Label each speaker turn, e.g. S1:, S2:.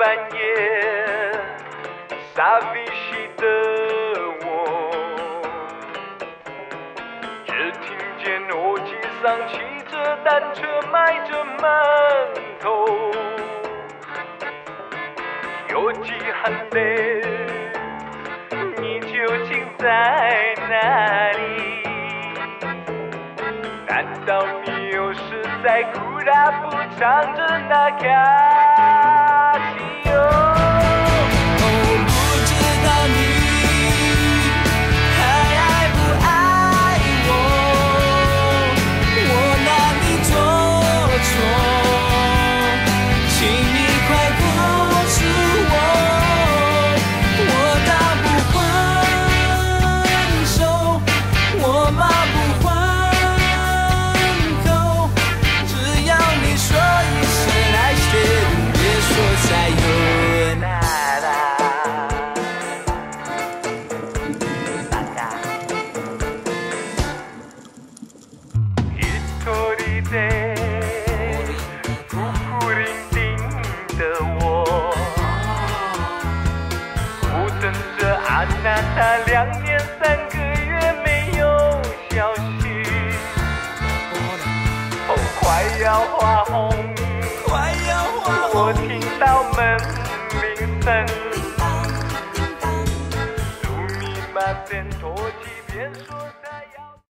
S1: 半夜，傻逼兮的我，只听见诺基桑骑着单车卖着馒头，有几喊的，你究竟在哪里？难道你又是在哭大不唱着那卡头里的孤苦伶仃的我，苦等着阿娜达两年三个月没有消息，哦，快要花红，
S2: 快要花
S1: 我。听到门铃声，苏密码边拖起边说。